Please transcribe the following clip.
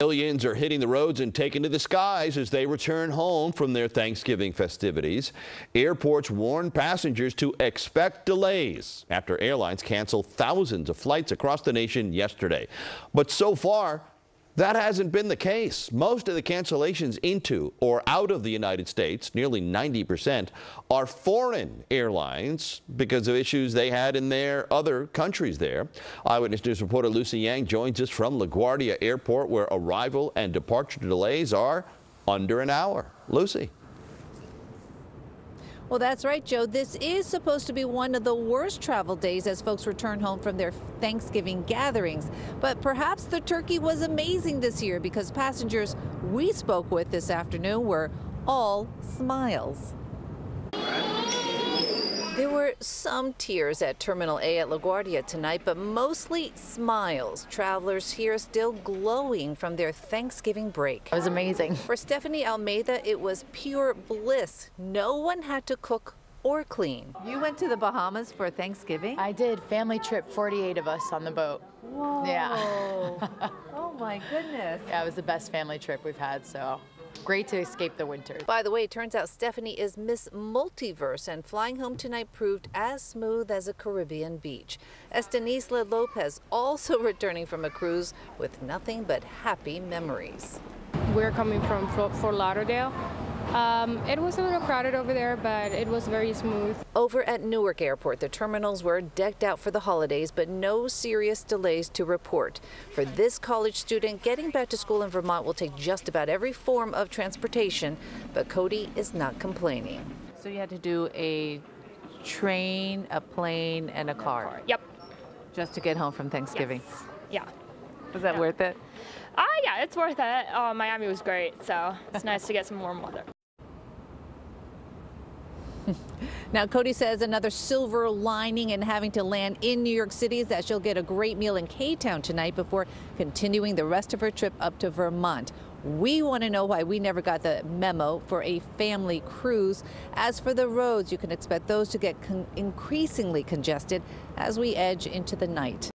Millions are hitting the roads and taking to the skies as they return home from their Thanksgiving festivities. Airports warn passengers to expect delays after airlines canceled thousands of flights across the nation yesterday. But so far, that hasn't been the case. Most of the cancellations into or out of the United States, nearly 90%, are foreign airlines because of issues they had in their other countries there. Eyewitness News reporter Lucy Yang joins us from LaGuardia Airport where arrival and departure delays are under an hour. Lucy. Well, that's right, Joe. This is supposed to be one of the worst travel days as folks return home from their Thanksgiving gatherings. But perhaps the turkey was amazing this year because passengers we spoke with this afternoon were all smiles. There were some tears at Terminal A at LaGuardia tonight, but mostly smiles. Travelers here still glowing from their Thanksgiving break. It was amazing. For Stephanie Almeida, it was pure bliss. No one had to cook or clean. You went to the Bahamas for Thanksgiving? I did. Family trip, 48 of us on the boat. Whoa. Yeah. oh my goodness. Yeah, it was the best family trip we've had, so great to escape the winter. By the way, it turns out Stephanie is Miss Multiverse, and flying home tonight proved as smooth as a Caribbean beach. Estanisla Lopez also returning from a cruise with nothing but happy memories. We're coming from Fort Lauderdale. Um, it was a little crowded over there, but it was very smooth. Over at Newark Airport, the terminals were decked out for the holidays, but no serious delays to report. For this college student, getting back to school in Vermont will take just about every form of transportation, but Cody is not complaining. So you had to do a train, a plane, and a car Yep. just to get home from Thanksgiving. Yes. Yeah. Was that Yeah. worth it? Ah, yeah, it's worth it. Uh, Miami was great, so it's nice to get some warm weather. Now, Cody says another silver lining in having to land in New York City is that she'll get a great meal in K-Town tonight before continuing the rest of her trip up to Vermont. We want to know why we never got the memo for a family cruise. As for the roads, you can expect those to get con- increasingly congested as we edge into the night.